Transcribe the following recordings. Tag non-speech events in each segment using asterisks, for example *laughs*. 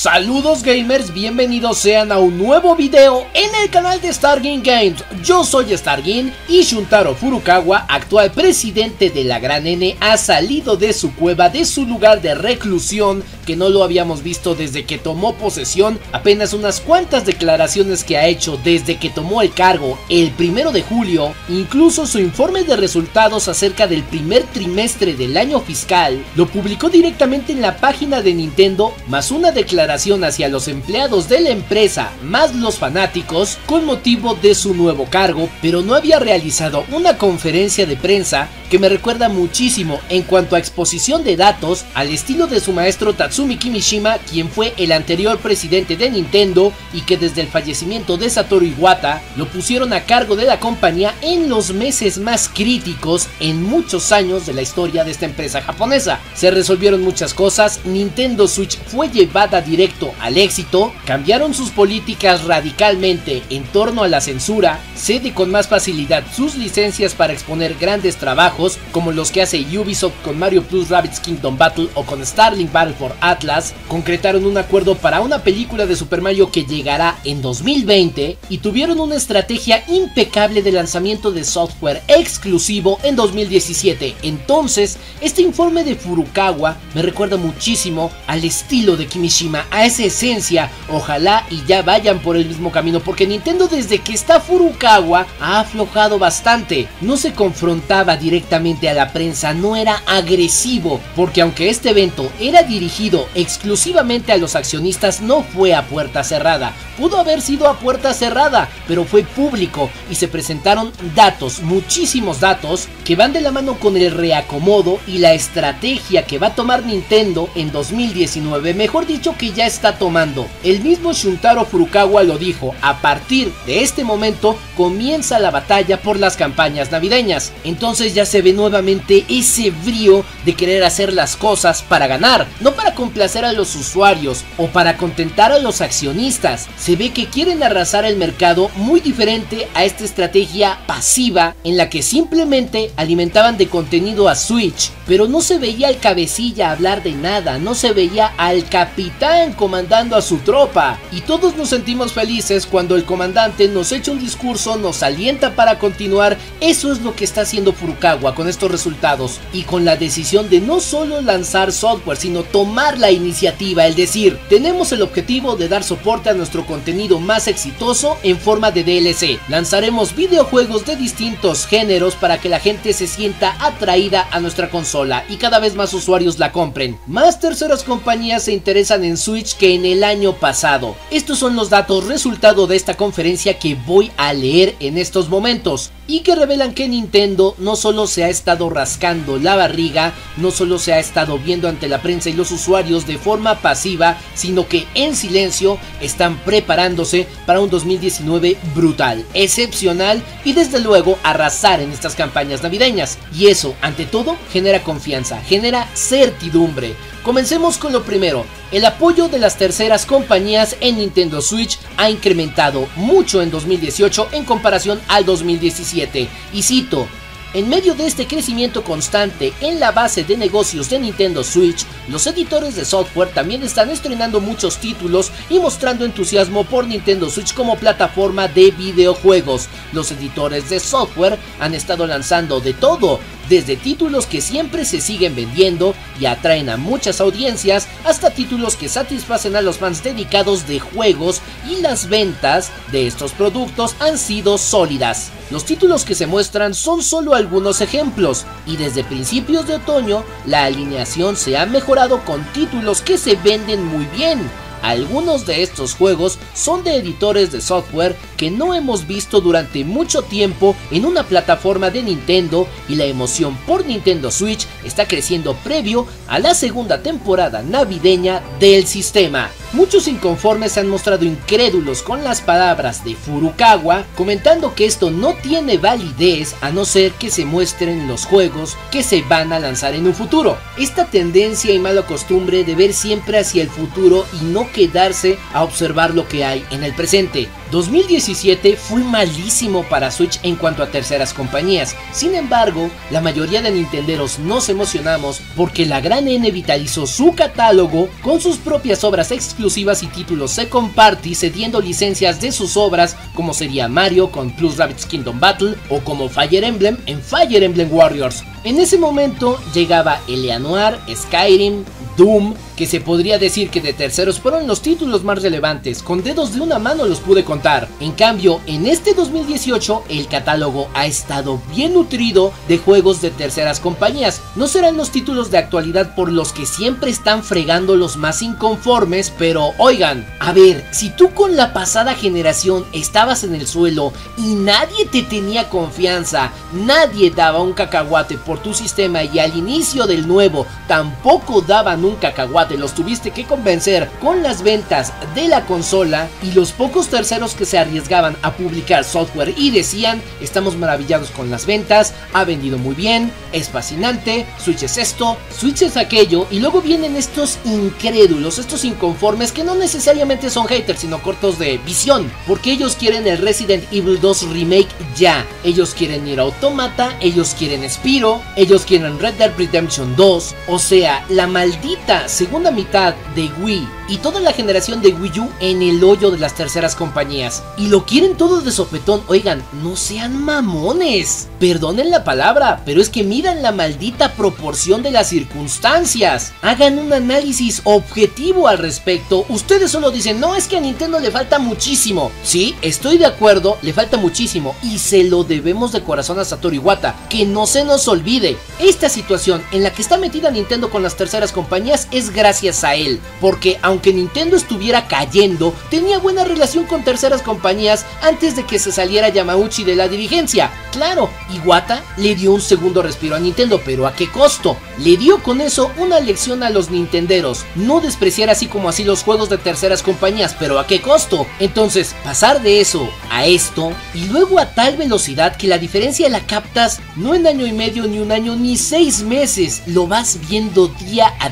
Saludos gamers, bienvenidos sean a un nuevo video en el canal de Stargame Games. Yo soy Stargame y Shuntaro Furukawa, actual presidente de la Gran N, ha salido de su cueva, de su lugar de reclusión, que no lo habíamos visto desde que tomó posesión. Apenas unas cuantas declaraciones que ha hecho desde que tomó el cargo el primero de julio, incluso su informe de resultados acerca del primer trimestre del año fiscal, lo publicó directamente en la página de Nintendo, más una declaración hacia los empleados de la empresa más los fanáticos con motivo de su nuevo cargo, pero no había realizado una conferencia de prensa que me recuerda muchísimo en cuanto a exposición de datos al estilo de su maestro Tatsumi Kimishima, quien fue el anterior presidente de Nintendo y que desde el fallecimiento de Satoru Iwata lo pusieron a cargo de la compañía en los meses más críticos en muchos años de la historia de esta empresa japonesa. Se resolvieron muchas cosas, Nintendo Switch fue llevada directo al éxito, cambiaron sus políticas radicalmente en torno a la censura, cede con más facilidad sus licencias para exponer grandes trabajos como los que hace Ubisoft con Mario Plus Rabbids Kingdom Battle o con Starling Battle for Atlas, concretaron un acuerdo para una película de Super Mario que llegará en 2020 y tuvieron una estrategia impecable de lanzamiento de software exclusivo en 2017. Entonces, este informe de Furukawa me recuerda muchísimo al estilo de Kimishima a esa esencia, ojalá y ya vayan por el mismo camino, porque Nintendo desde que está Furukawa ha aflojado bastante, no se confrontaba directamente a la prensa, no era agresivo, porque aunque este evento era dirigido exclusivamente a los accionistas, no fue a puerta cerrada, pudo haber sido a puerta cerrada, pero fue público y se presentaron datos, muchísimos datos, que van de la mano con el reacomodo y la estrategia que va a tomar Nintendo en 2019, mejor dicho que ya está tomando. El mismo Shuntaro Furukawa lo dijo, a partir de este momento comienza la batalla por las campañas navideñas. Entonces ya se ve nuevamente ese brío de querer hacer las cosas para ganar, no para complacer a los usuarios o para contentar a los accionistas. Se ve que quieren arrasar el mercado muy diferente a esta estrategia pasiva en la que simplemente alimentaban de contenido a Switch, pero no se veía al cabecilla hablar de nada, no se veía al capitán comandando a su tropa. Y todos nos sentimos felices cuando el comandante nos echa un discurso, nos alienta para continuar. Eso es lo que está haciendo Furukawa con estos resultados. Y con la decisión de no solo lanzar software, sino tomar la iniciativa, el decir, tenemos el objetivo de dar soporte a nuestro contenido más exitoso en forma de DLC. Lanzaremos videojuegos de distintos géneros para que la gente se sienta atraída a nuestra consola y cada vez más usuarios la compren. Más terceras compañías se interesan en Switch que en el año pasado. Estos son los datos resultado de esta conferencia que voy a leer en estos momentos y que revelan que Nintendo no solo se ha estado rascando la barriga, no solo se ha estado viendo ante la prensa y los usuarios de forma pasiva, sino que en silencio están preparándose para un 2019 brutal, excepcional y desde luego arrasar en estas campañas navideñas. Y eso, ante todo, genera confianza, genera certidumbre. Comencemos con lo primero, el apoyo de las terceras compañías en Nintendo Switch ha incrementado mucho en 2018 en comparación al 2017. Y cito, en medio de este crecimiento constante en la base de negocios de Nintendo Switch, los editores de software también están estrenando muchos títulos y mostrando entusiasmo por Nintendo Switch como plataforma de videojuegos. Los editores de software han estado lanzando de todo, desde títulos que siempre se siguen vendiendo y atraen a muchas audiencias, hasta títulos que satisfacen a los fans dedicados de juegos y las ventas de estos productos han sido sólidas. Los títulos que se muestran son solo algunos ejemplos, y desde principios de otoño la alineación se ha mejorado con títulos que se venden muy bien, algunos de estos juegos son de editores de software que no hemos visto durante mucho tiempo en una plataforma de Nintendo y la emoción por Nintendo Switch está creciendo previo a la segunda temporada navideña del sistema. Muchos inconformes se han mostrado incrédulos con las palabras de Furukawa, comentando que esto no tiene validez a no ser que se muestren los juegos que se van a lanzar en un futuro. Esta tendencia y mala costumbre de ver siempre hacia el futuro y no quedarse a observar lo que hay en el presente. 2017 fue malísimo para Switch en cuanto a terceras compañías. Sin embargo, la mayoría de nintenderos nos emocionamos porque la gran N vitalizó su catálogo con sus propias obras exclusivas y títulos second party cediendo licencias de sus obras como sería Mario con Plus Rabbids Kingdom Battle o como Fire Emblem en Fire Emblem Warriors. En ese momento llegaba Eleanor, Skyrim, Doom, que se podría decir que de terceros fueron los títulos más relevantes, con dedos de una mano los pude contar. En cambio, en este 2018 el catálogo ha estado bien nutrido de juegos de terceras compañías. No serán los títulos de actualidad por los que siempre están fregando los más inconformes, pero oigan, a ver, si tú con la pasada generación estabas en el suelo y nadie te tenía confianza, nadie daba un cacahuate por tu sistema y al inicio del nuevo tampoco daban un cacahuate, los tuviste que convencer con las ventas de la consola y los pocos terceros que se arriesgaban a publicar software y decían, estamos maravillados con las ventas, ha vendido muy bien, es fascinante, Switch es esto, Switch es aquello, y luego vienen estos incrédulos, estos inconformes que no necesariamente son haters, sino cortos de visión, porque ellos quieren el Resident Evil 2 Remake ya, ellos quieren ir a Automata, ellos quieren Spiro, ellos quieren Red Dead Redemption 2, o sea, la maldita segunda mitad de Wii y toda la generación de Wii U en el hoyo de las terceras compañías. Y lo quieren todo de sopetón. Oigan, no sean mamones. Perdonen la palabra, pero es que miran la maldita proporción de las circunstancias. Hagan un análisis objetivo al respecto. Ustedes solo dicen, no, es que a Nintendo le falta muchísimo. Sí, estoy de acuerdo, le falta muchísimo. Y se lo debemos de corazón a Satoru Iwata. Que no se nos olvide, esta situación en la que está metida Nintendo con las terceras compañías es gracias a él. Porque aunque Nintendo estuviera cayendo, tenía buena relación con terceras compañías antes de que se saliera Yamauchi de la dirigencia. Claro, Iwata le dio un segundo respiro a Nintendo, pero ¿a qué costo? Le dio con eso una lección a los nintenderos, no despreciar así como así los juegos de terceras compañías, pero ¿a qué costo? Entonces, pasar de eso a esto y luego a tal velocidad que la diferencia la captas no en año y medio, ni un año, ni seis meses, lo vas viendo día a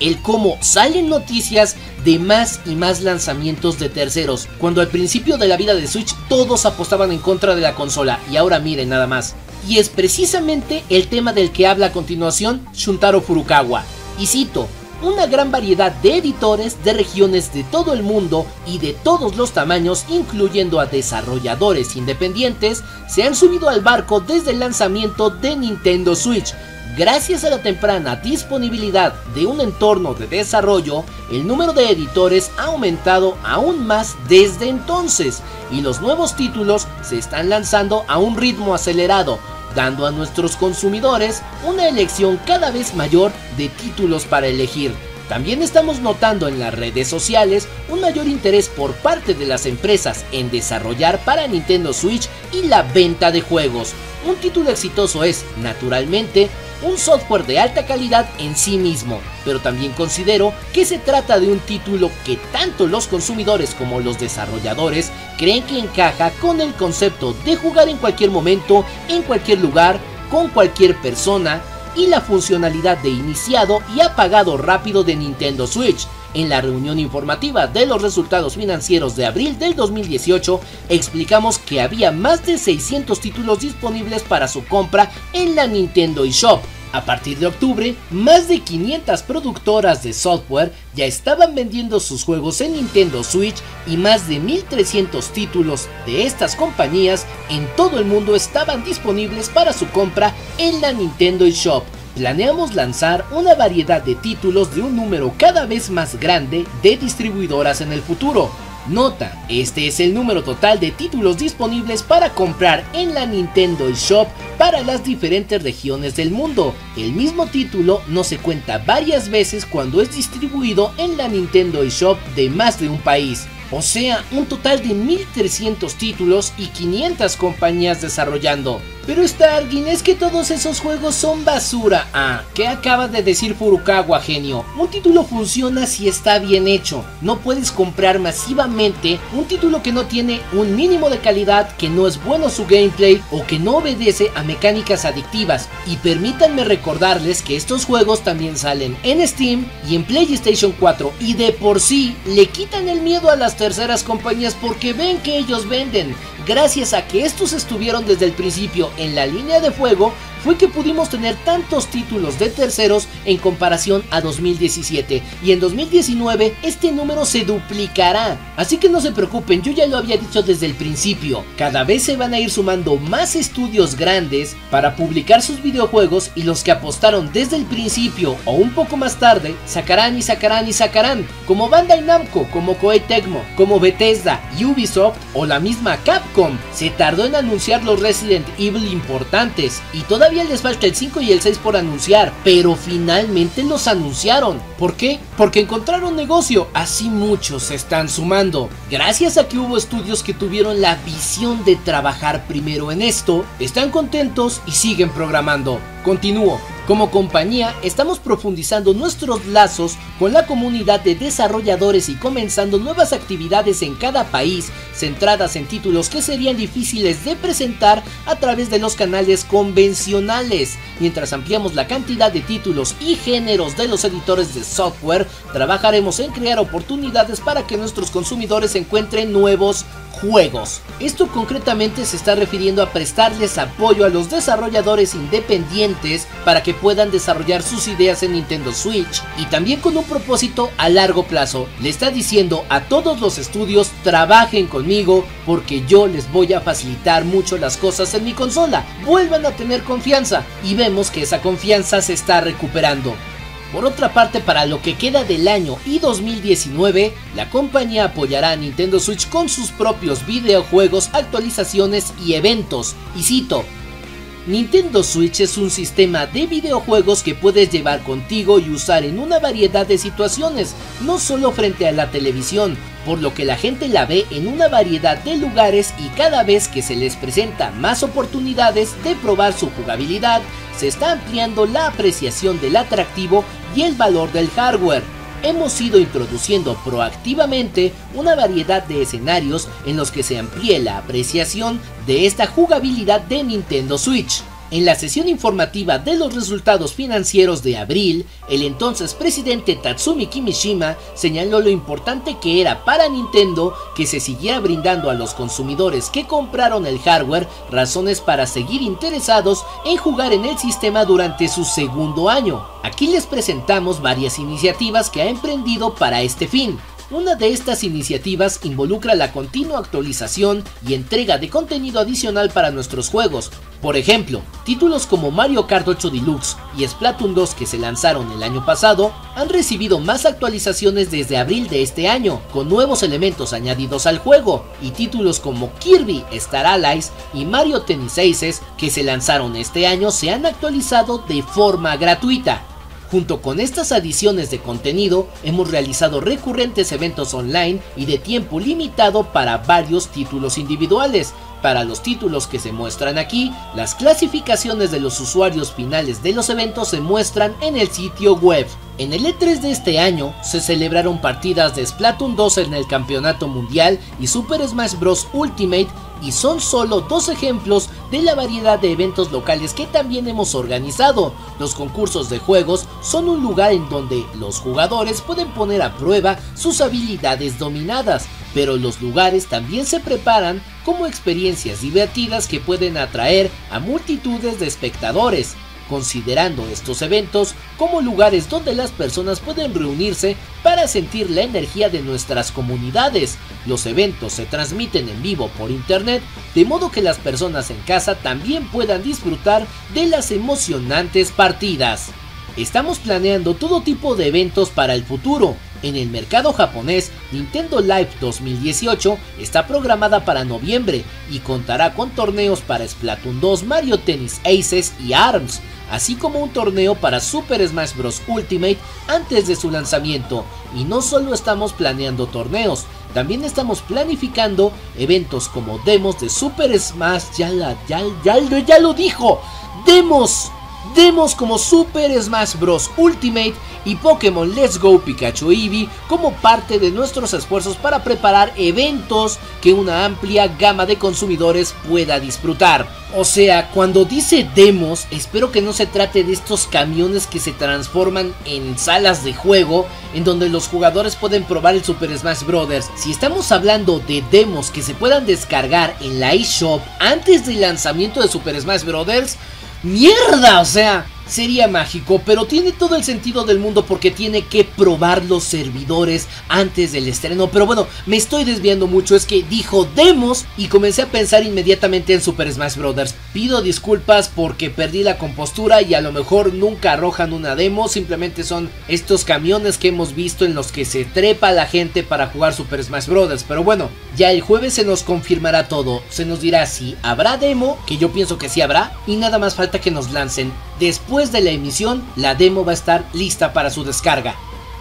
el cómo salen noticias de más y más lanzamientos de terceros, cuando al principio de la vida de Switch todos apostaban en contra de la consola y ahora miren nada más. Y es precisamente el tema del que habla a continuación Shuntaro Furukawa. Y cito, una gran variedad de editores de regiones de todo el mundo y de todos los tamaños, incluyendo a desarrolladores independientes, se han subido al barco desde el lanzamiento de Nintendo Switch, Gracias a la temprana disponibilidad de un entorno de desarrollo, el número de editores ha aumentado aún más desde entonces y los nuevos títulos se están lanzando a un ritmo acelerado, dando a nuestros consumidores una elección cada vez mayor de títulos para elegir. También estamos notando en las redes sociales un mayor interés por parte de las empresas en desarrollar para Nintendo Switch y la venta de juegos. Un título exitoso es, naturalmente, un software de alta calidad en sí mismo, pero también considero que se trata de un título que tanto los consumidores como los desarrolladores creen que encaja con el concepto de jugar en cualquier momento, en cualquier lugar, con cualquier persona y la funcionalidad de iniciado y apagado rápido de Nintendo Switch. En la reunión informativa de los resultados financieros de abril del 2018, explicamos que había más de 600 títulos disponibles para su compra en la Nintendo eShop, a partir de octubre, más de 500 productoras de software ya estaban vendiendo sus juegos en Nintendo Switch y más de 1300 títulos de estas compañías en todo el mundo estaban disponibles para su compra en la Nintendo eShop. Planeamos lanzar una variedad de títulos de un número cada vez más grande de distribuidoras en el futuro, Nota, este es el número total de títulos disponibles para comprar en la Nintendo eShop para las diferentes regiones del mundo. El mismo título no se cuenta varias veces cuando es distribuido en la Nintendo eShop de más de un país. O sea, un total de 1300 títulos y 500 compañías desarrollando. Pero Stargin, es que todos esos juegos son basura. Ah, ¿qué acaba de decir Furukawa, genio? Un título funciona si está bien hecho. No puedes comprar masivamente un título que no tiene un mínimo de calidad, que no es bueno su gameplay o que no obedece a mecánicas adictivas. Y permítanme recordarles que estos juegos también salen en Steam y en PlayStation 4 y de por sí le quitan el miedo a las terceras compañías porque ven que ellos venden. Gracias a que estos estuvieron desde el principio en la línea de fuego, fue que pudimos tener tantos títulos de terceros en comparación a 2017 y en 2019 este número se duplicará. Así que no se preocupen, yo ya lo había dicho desde el principio, cada vez se van a ir sumando más estudios grandes para publicar sus videojuegos y los que apostaron desde el principio o un poco más tarde sacarán y sacarán y sacarán, como Bandai Namco, como Koei Tecmo, como Bethesda, Ubisoft o la misma Capcom. Se tardó en anunciar los Resident Evil importantes y todavía les falta el 5 y el 6 por anunciar, pero finalmente los anunciaron. ¿Por qué? Porque encontraron negocio, así muchos se están sumando. Gracias a que hubo estudios que tuvieron la visión de trabajar primero en esto, están contentos y siguen programando. Continúo. Como compañía, estamos profundizando nuestros lazos con la comunidad de desarrolladores y comenzando nuevas actividades en cada país centradas en títulos que serían difíciles de presentar a través de los canales convencionales. Mientras ampliamos la cantidad de títulos y géneros de los editores de software, trabajaremos en crear oportunidades para que nuestros consumidores encuentren nuevos juegos. Esto concretamente se está refiriendo a prestarles apoyo a los desarrolladores independientes para que puedan desarrollar sus ideas en Nintendo Switch y también con un propósito a largo plazo. Le está diciendo a todos los estudios trabajen conmigo porque yo les voy a facilitar mucho las cosas en mi consola. Vuelvan a tener confianza y vemos que esa confianza se está recuperando. Por otra parte, para lo que queda del año y 2019, la compañía apoyará a Nintendo Switch con sus propios videojuegos, actualizaciones y eventos. Y cito, Nintendo Switch es un sistema de videojuegos que puedes llevar contigo y usar en una variedad de situaciones, no solo frente a la televisión, por lo que la gente la ve en una variedad de lugares y cada vez que se les presenta más oportunidades de probar su jugabilidad, se está ampliando la apreciación del atractivo y el valor del hardware. Hemos ido introduciendo proactivamente una variedad de escenarios en los que se amplíe la apreciación de esta jugabilidad de Nintendo Switch. En la sesión informativa de los resultados financieros de abril, el entonces presidente Tatsumi Kimishima señaló lo importante que era para Nintendo que se siguiera brindando a los consumidores que compraron el hardware razones para seguir interesados en jugar en el sistema durante su segundo año. Aquí les presentamos varias iniciativas que ha emprendido para este fin. Una de estas iniciativas involucra la continua actualización y entrega de contenido adicional para nuestros juegos. Por ejemplo, títulos como Mario Kart 8 Deluxe y Splatoon 2 que se lanzaron el año pasado han recibido más actualizaciones desde abril de este año, con nuevos elementos añadidos al juego, y títulos como Kirby Star Allies y Mario Tennis Aces que se lanzaron este año se han actualizado de forma gratuita. Junto con estas adiciones de contenido, hemos realizado recurrentes eventos online y de tiempo limitado para varios títulos individuales. Para los títulos que se muestran aquí, las clasificaciones de los usuarios finales de los eventos se muestran en el sitio web. En el E3 de este año se celebraron partidas de Splatoon 2 en el Campeonato Mundial y Super Smash Bros. Ultimate y son solo dos ejemplos de la variedad de eventos locales que también hemos organizado. Los concursos de juegos son un lugar en donde los jugadores pueden poner a prueba sus habilidades dominadas, pero los lugares también se preparan como experiencias divertidas que pueden atraer a multitudes de espectadores considerando estos eventos como lugares donde las personas pueden reunirse para sentir la energía de nuestras comunidades. Los eventos se transmiten en vivo por internet, de modo que las personas en casa también puedan disfrutar de las emocionantes partidas. Estamos planeando todo tipo de eventos para el futuro, en el mercado japonés, Nintendo Live 2018 está programada para noviembre y contará con torneos para Splatoon 2, Mario Tennis Aces y ARMS, así como un torneo para Super Smash Bros. Ultimate antes de su lanzamiento. Y no solo estamos planeando torneos, también estamos planificando eventos como demos de Super Smash, ya, la, ya, ya, ya lo dijo, demos demos como Super Smash Bros. Ultimate y Pokémon Let's Go Pikachu Eevee como parte de nuestros esfuerzos para preparar eventos que una amplia gama de consumidores pueda disfrutar. O sea, cuando dice demos, espero que no se trate de estos camiones que se transforman en salas de juego en donde los jugadores pueden probar el Super Smash Bros. Si estamos hablando de demos que se puedan descargar en la eShop antes del lanzamiento de Super Smash Bros., mierda, o sea, sería mágico, pero tiene todo el sentido del mundo porque tiene que probar los servidores antes del estreno. Pero bueno, me estoy desviando mucho, es que dijo demos y comencé a pensar inmediatamente en Super Smash Bros. Pido disculpas porque perdí la compostura y a lo mejor nunca arrojan una demo, simplemente son estos camiones que hemos visto en los que se trepa la gente para jugar Super Smash Bros. Pero bueno, ya el jueves se nos confirmará todo, se nos dirá si habrá demo, que yo pienso que sí habrá, y nada más falta que nos lancen Después de la emisión, la demo va a estar lista para su descarga.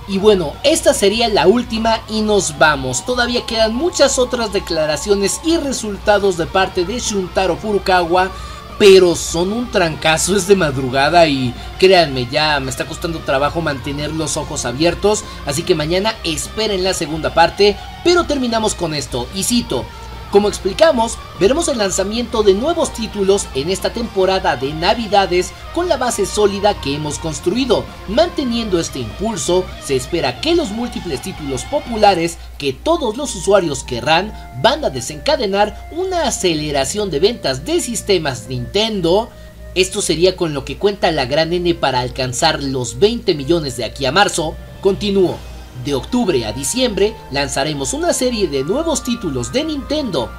Y bueno, esta sería la última y nos vamos. Todavía quedan muchas otras declaraciones y resultados de parte de Shuntaro Furukawa, pero son un trancazo, *laughs* es de madrugada y créanme, ya me está costando trabajo mantener los ojos abiertos, así que mañana esperen la segunda parte, pero terminamos con esto, y cito, como explicamos, veremos el lanzamiento de nuevos títulos en esta temporada de Navidades con la base sólida que hemos construido. Manteniendo este impulso, se espera que los múltiples títulos populares que todos los usuarios querrán van a desencadenar una aceleración de ventas de sistemas Nintendo. Esto sería con lo que cuenta la gran N para alcanzar los 20 millones de aquí a marzo. Continúo. De octubre a diciembre lanzaremos una serie de nuevos títulos de Nintendo.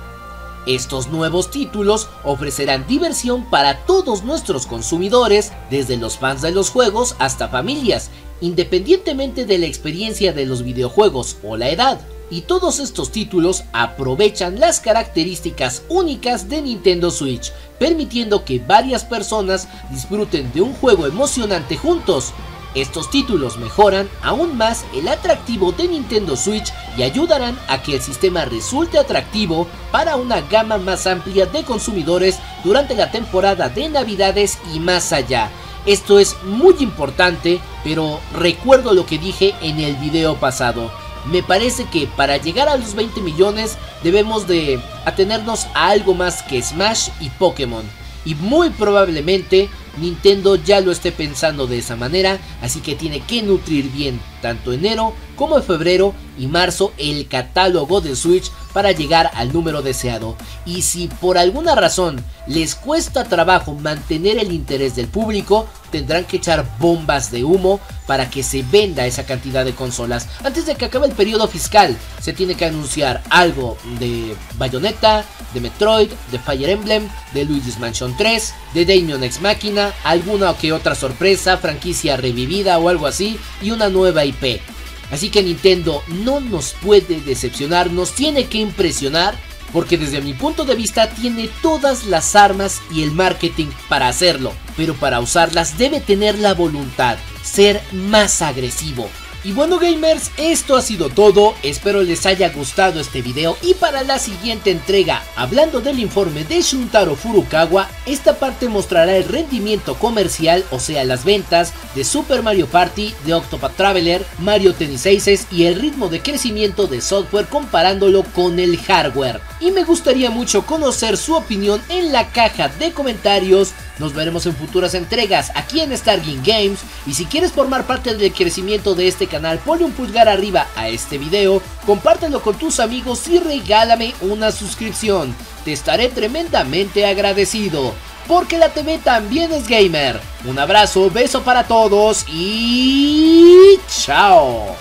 Estos nuevos títulos ofrecerán diversión para todos nuestros consumidores, desde los fans de los juegos hasta familias, independientemente de la experiencia de los videojuegos o la edad. Y todos estos títulos aprovechan las características únicas de Nintendo Switch, permitiendo que varias personas disfruten de un juego emocionante juntos, estos títulos mejoran aún más el atractivo de Nintendo Switch y ayudarán a que el sistema resulte atractivo para una gama más amplia de consumidores durante la temporada de Navidades y más allá. Esto es muy importante, pero recuerdo lo que dije en el video pasado. Me parece que para llegar a los 20 millones debemos de atenernos a algo más que Smash y Pokémon. Y muy probablemente Nintendo ya lo esté pensando de esa manera, así que tiene que nutrir bien tanto enero como en febrero y marzo el catálogo de Switch para llegar al número deseado. Y si por alguna razón les cuesta trabajo mantener el interés del público, tendrán que echar bombas de humo para que se venda esa cantidad de consolas. Antes de que acabe el periodo fiscal, se tiene que anunciar algo de Bayonetta, de Metroid, de Fire Emblem, de Luigi's Mansion 3, de Damien X Machina, alguna o que otra sorpresa, franquicia revivida o algo así, y una nueva Así que Nintendo no nos puede decepcionar, nos tiene que impresionar, porque desde mi punto de vista tiene todas las armas y el marketing para hacerlo, pero para usarlas debe tener la voluntad, ser más agresivo, y bueno gamers, esto ha sido todo, espero les haya gustado este video y para la siguiente entrega, hablando del informe de Shuntaro Furukawa, esta parte mostrará el rendimiento comercial, o sea las ventas, de Super Mario Party, de Octopath Traveler, Mario Tennis Aces y el ritmo de crecimiento de software comparándolo con el hardware. Y me gustaría mucho conocer su opinión en la caja de comentarios nos veremos en futuras entregas aquí en Stargame Games. Y si quieres formar parte del crecimiento de este canal, ponle un pulgar arriba a este video, compártelo con tus amigos y regálame una suscripción. Te estaré tremendamente agradecido. Porque la TV también es gamer. Un abrazo, beso para todos y chao.